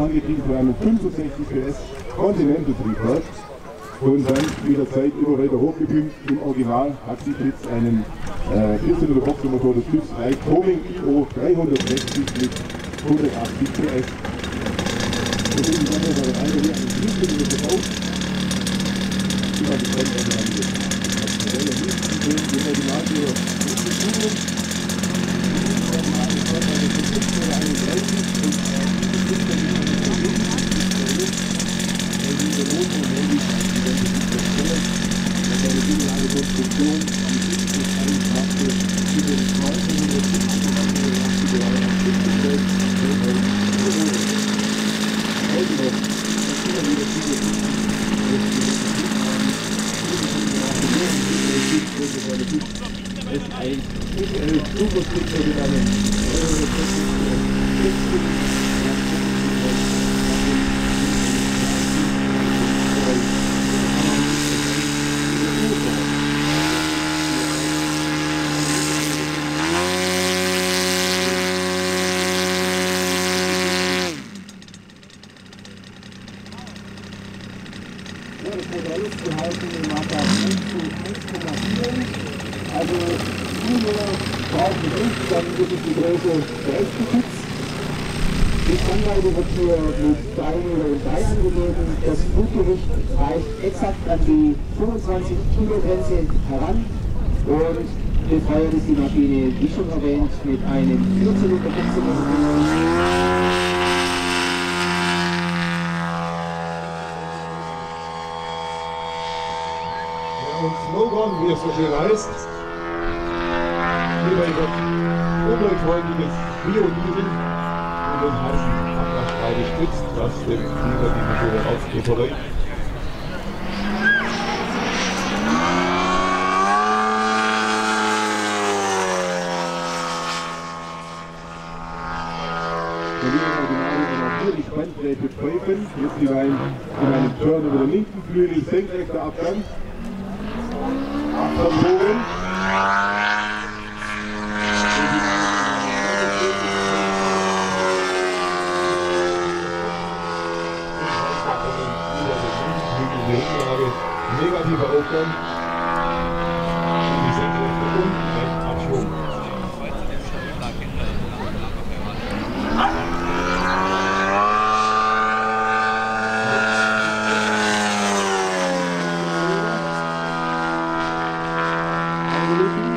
Angetrieben von einem 65 PS Continental Triebwerk und dann mit der Zeit immer weiter hochgepimpt. Im Original hat sie jetzt einen äh, 14 Boxermotor des TÜVs Reich Homing IO 360 mit 180 PS. Wir sehen dann bei der Reihe hier einen Flügel verkauft. Immer getrennt an der Reihe. Das Modell der Hilfsmittel, die Original für Hilfsmittel. Konstruktion, die ist eigentlich machte, für den 1970 Heute noch, das immer wieder viele es ist ein XL Supersticker mit einem Ja, das Modell ist gehalten im Maßstab 1 zu 1,4. Also nur 1005, dann ist es die Anlage wird hier mit 3 oder 3 angeboten. Das Fluggewicht reicht exakt an die 25 Kilo Grenze heran. Und befeuert ist die Maschine, wie schon erwähnt, mit einem 14 Liter und Slogan, wie es so schön heißt. Hierbei wird umweltfreundliches Biodiesel in den heißen Abgasstrahl gestützt, was dem Klima die Methode einer vierlich Bandbreite Pfeifen. Jetzt in einem, in einem Turn über den linken Flügel, senkrechter Abgang. Abfangbogen. Negativer Aufgang. Die Senkrechte und ein Abschwung. Komplettiert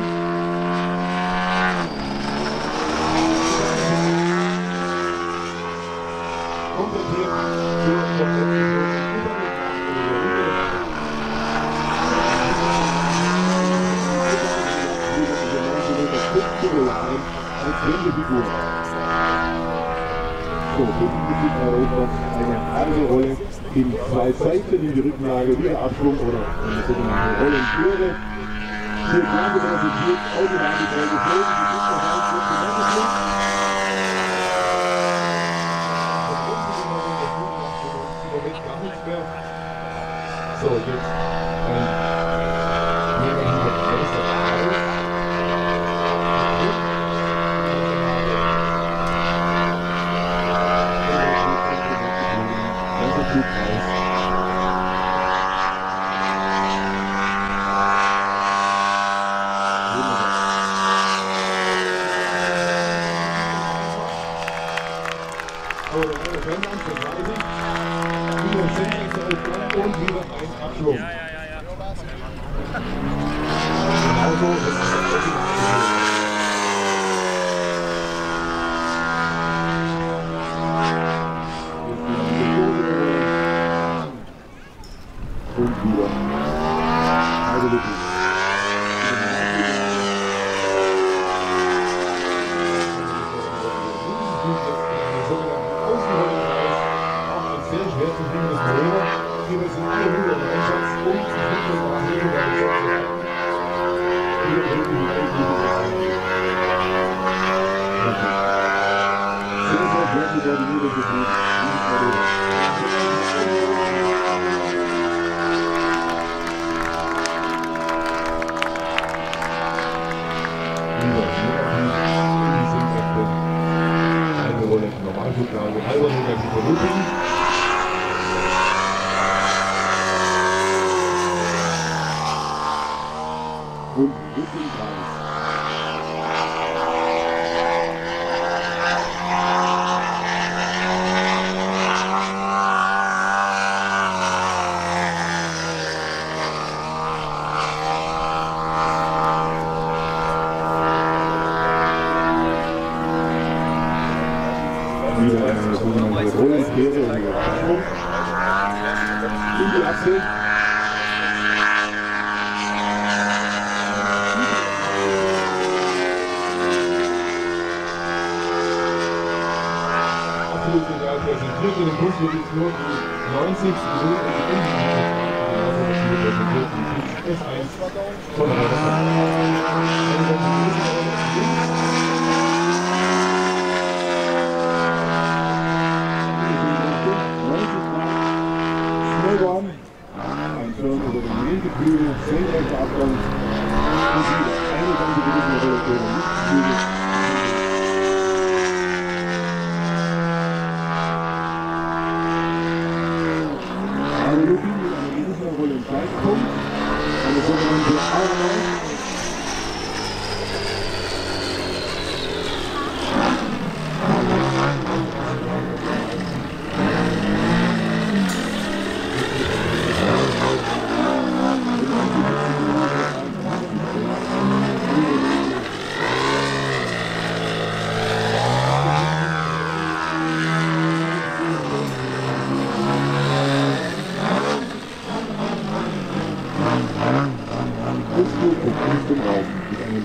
So, es noch eine andere Rolle in zwei Seiten in die Rückenlage, wieder Abschwung oder eine sogenannte Rollentüre. Hier gerade präsentiert, automatisch geflogen, die Sicherheit wird zusammengeschlossen. So, jetzt So, der eine Fernand für 30. Wieder ein senkrechter Aufgang und wieder ein Abschwung. Genauso ist es das Original. Und wieder. Also wirklich. Rio de Janeiro. 90, die 0 und die 1. Genauso was hier präsentiert, die S1 von Schnellbahn, ein Turm über dem Lehngefühl, senkrechter Abgang, und wieder eine ganze gewisse Relation, nicht Flüge. Eine Lupin mit einer gewissen Rolle im Zeitpunkt, eine sogenannte Arme. Ersten Raum mit einem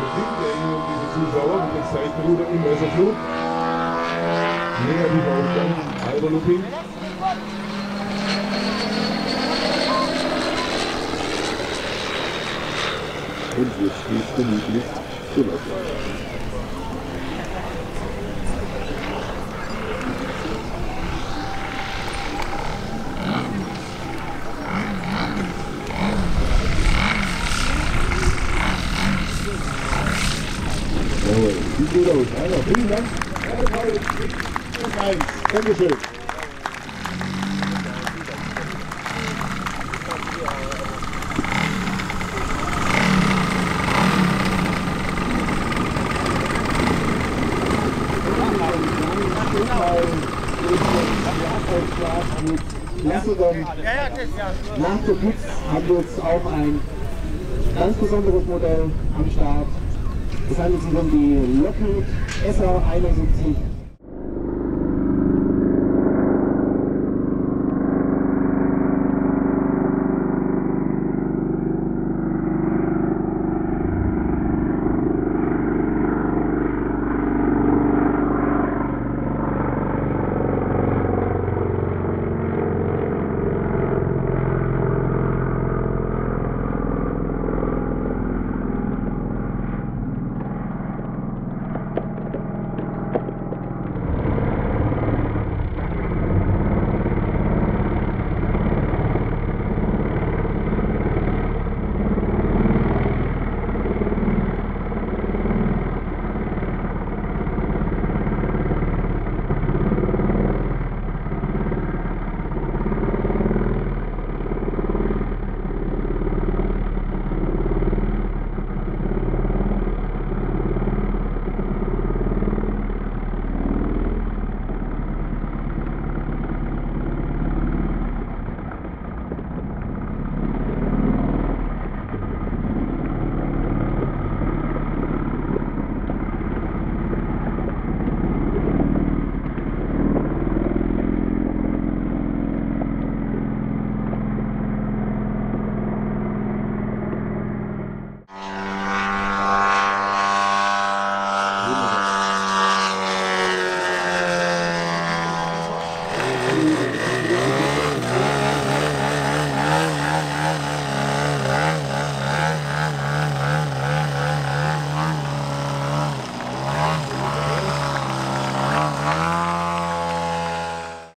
3 Meter Modell. Zuschauer mit dem Seitenruder im Messerflug. Negativer Ausgang, halber Looping. Und wir schließen gemütlich zur Laufbahn. Sieht gut aus. Also, vielen Dank. Dankeschön. Nach der Putz haben wir jetzt auch ein ganz besonderes Modell am Start. Es handelt sich um die Lockheed SR 71